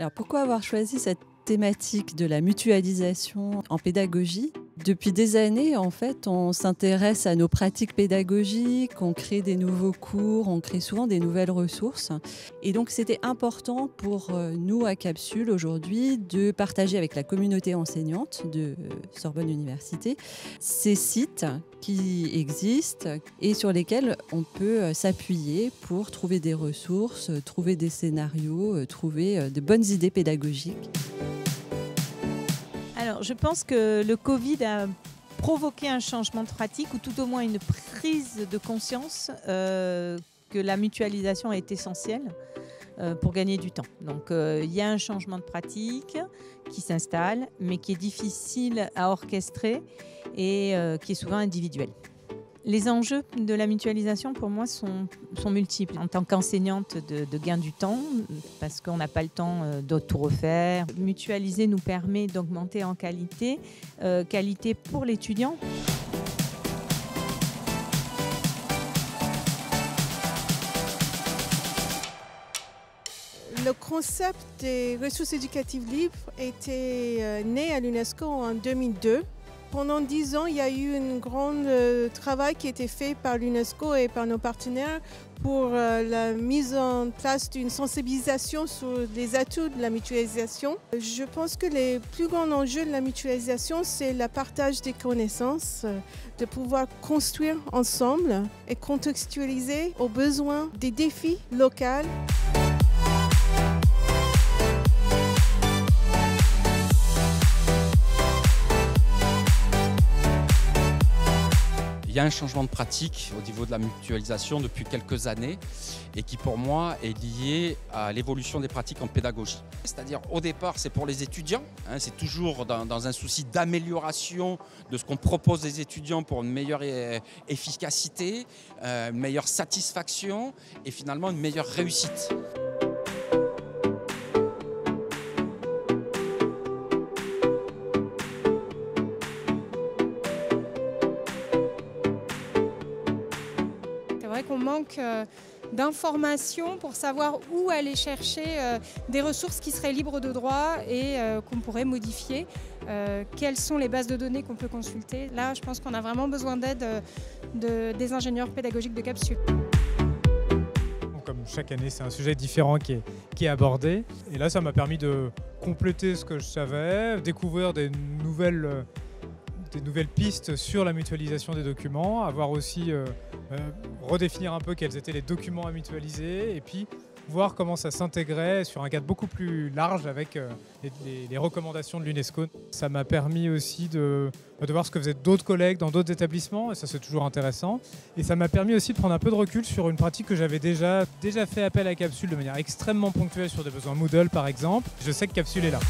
Alors pourquoi avoir choisi cette thématique de la mutualisation en pédagogie? Depuis des années, en fait, on s'intéresse à nos pratiques pédagogiques, on crée des nouveaux cours, on crée souvent des nouvelles ressources. Et donc, c'était important pour euh, nous à Capsule aujourd'hui de partager avec la communauté enseignante de Sorbonne Université ces sites qui existent et sur lesquels on peut euh, s'appuyer pour trouver des ressources, trouver des scénarios, euh, trouver de bonnes idées pédagogiques. Je pense que le Covid a provoqué un changement de pratique ou tout au moins une prise de conscience euh, que la mutualisation est essentielle euh, pour gagner du temps. Donc euh, il y a un changement de pratique qui s'installe, mais qui est difficile à orchestrer et qui est souvent individuel. Les enjeux de la mutualisation, pour moi, sont, multiples. En tant qu'enseignante de, gain du temps, parce qu'on n'a pas le temps euh, de tout refaire, mutualiser nous permet d'augmenter en qualité, euh, qualité pour l'étudiant. Le concept des ressources éducatives libres était euh, né à l'UNESCO en 2002 pendant dix ans, il y a eu un grand euh, travail qui a été fait par l'UNESCO et par nos partenaires pour euh, la mise en place d'une sensibilisation sur les atouts de la mutualisation. Je pense que les plus grands enjeux de la mutualisation, c'est le partage des connaissances, euh, de pouvoir construire ensemble et contextualiser aux besoins des défis locaux. Il y a un changement de pratique au niveau de la mutualisation depuis quelques années et qui pour moi est lié à l'évolution des pratiques en pédagogie. C'est-à-dire au départ c'est pour les étudiants, hein, c'est toujours dans, un souci d'amélioration de ce qu'on propose des étudiants pour une meilleure efficacité, euh, une meilleure satisfaction et finalement une meilleure réussite. Qu'on manque euh, d'informations pour savoir où aller chercher euh, des ressources qui seraient libres de droit et euh, qu'on pourrait modifier. quelles sont les bases de données qu'on peut consulter? Là, je pense qu'on a vraiment besoin d'aide des ingénieurs pédagogiques de Capsule. Comme chaque année, c'est un sujet différent qui est abordé. Et là, ça m'a permis de compléter ce que je savais, découvrir des nouvelles des nouvelles pistes sur la mutualisation des documents, avoir aussi euh, euh, redéfinir un peu quels étaient les documents à mutualiser et puis voir comment ça s'intégrait sur un cadre beaucoup plus large avec euh, les, recommandations de l'UNESCO. Ça m'a permis aussi de, bah, de, voir ce que faisaient d'autres collègues dans d'autres établissements, et ça c'est toujours intéressant. Et ça m'a permis aussi de prendre un peu de recul sur une pratique que j'avais déjà, déjà fait appel à Capsule de manière extrêmement ponctuelle sur des besoins Moodle par exemple. Je sais que Capsule est là.